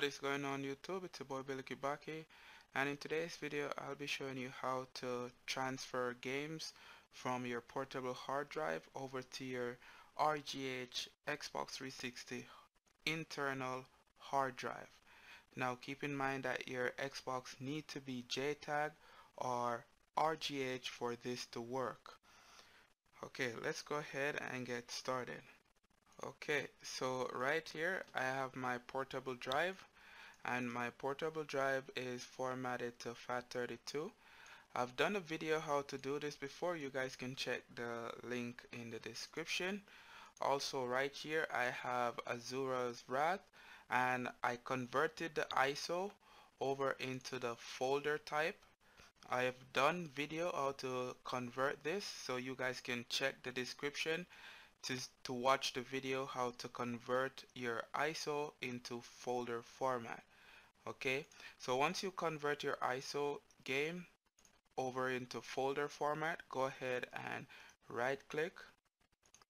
is going on YouTube? It's your boy Billy Kibaki and in today's video I'll be showing you how to transfer games from your portable hard drive over to your RGH Xbox 360 internal hard drive. Now keep in mind that your Xbox need to be JTAG or RGH for this to work. Okay, let's go ahead and get started. Okay, so right here I have my portable drive and my portable drive is formatted to FAT32. I've done a video how to do this before. You guys can check the link in the description. Also right here I have Asura's Wrath and I converted the ISO over into the folder type. I have done video how to convert this so you guys can check the description to, to watch the video how to convert your ISO into folder format okay? So once you convert your ISO game over into folder format go ahead and right click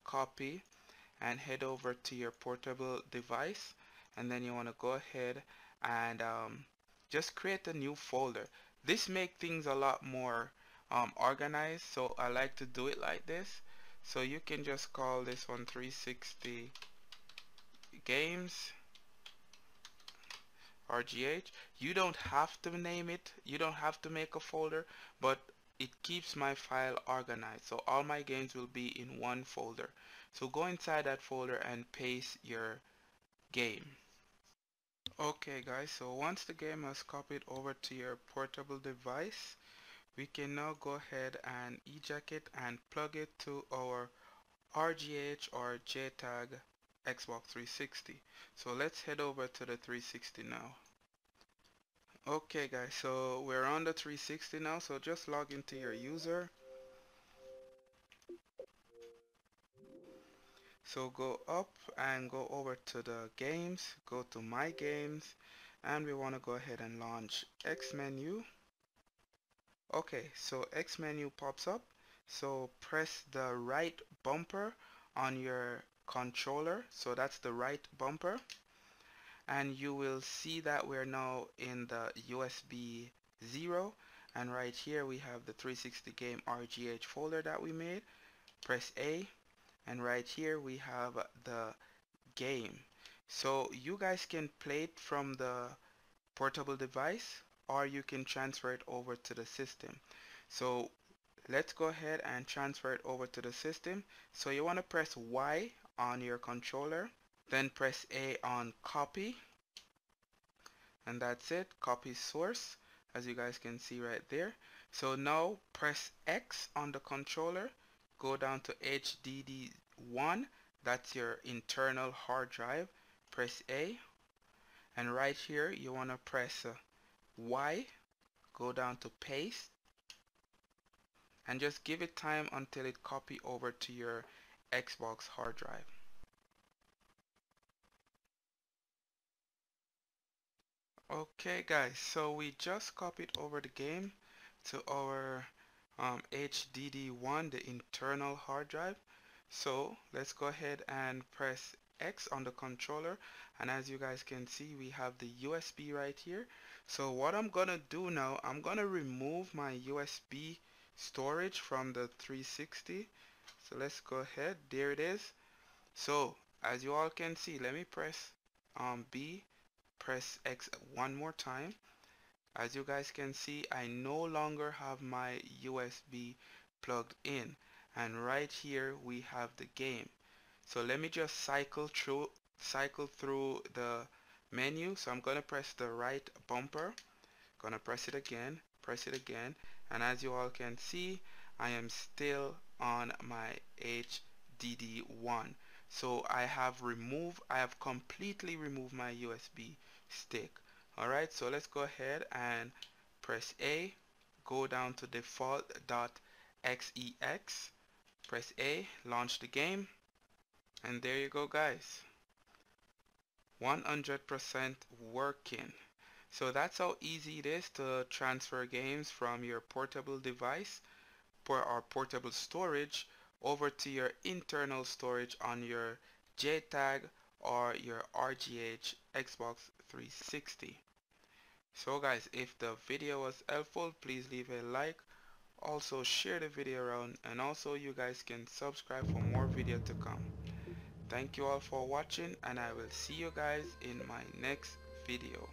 copy and head over to your portable device. And then you want to go ahead and um, just create a new folder. This make things a lot more um, organized so I like to do it like this so you can just call this one 360 games RGH you don't have to name it. You don't have to make a folder but it keeps my file organized. So all my games will be in one folder. So go inside that folder and paste your game. Okay guys. So once the game has copied over to your portable device we can now go ahead and eject it and plug it to our RGH or JTAG Xbox 360 so let's head over to the 360 now. Okay guys so we're on the 360 now so just log into your user. So go up and go over to the games go to my games and we want to go ahead and launch X menu okay so X menu pops up. So press the right bumper on your controller. So that's the right bumper. And you will see that we're now in the USB 0 and right here we have the 360 game RGH folder that we made. Press A. And right here we have the game. So you guys can play it from the portable device or you can transfer it over to the system. So let's go ahead and transfer it over to the system. So you want to press Y on your controller then press A on copy. And that's it copy source as you guys can see right there. So now press X on the controller go down to HDD1 that's your internal hard drive press A. And right here you want to press uh, Y go down to paste and just give it time until it copy over to your Xbox hard drive. Okay guys so we just copied over the game to our um, HDD1 the internal hard drive. So let's go ahead and press X on the controller and as you guys can see we have the USB right here. So what I'm gonna do now I'm gonna remove my USB storage from the 360 so let's go ahead there it is. So as you all can see let me press um, B press X one more time. As you guys can see I no longer have my USB plugged in. And right here we have the game so let me just cycle through cycle through the menu. So I'm gonna press the right bumper. Gonna press it again press it again. And as you all can see I am still on my HDD1 so I have removed I have completely removed my USB stick. Alright so let's go ahead and press A go down to default.xex press A launch the game and there you go guys 100% working so that's how easy it is to transfer games from your portable device or portable storage over to your internal storage on your JTAG or your RGH Xbox 360. So guys, if the video was helpful, please leave a like. Also share the video around and also you guys can subscribe for more video to come thank you all for watching and i will see you guys in my next video.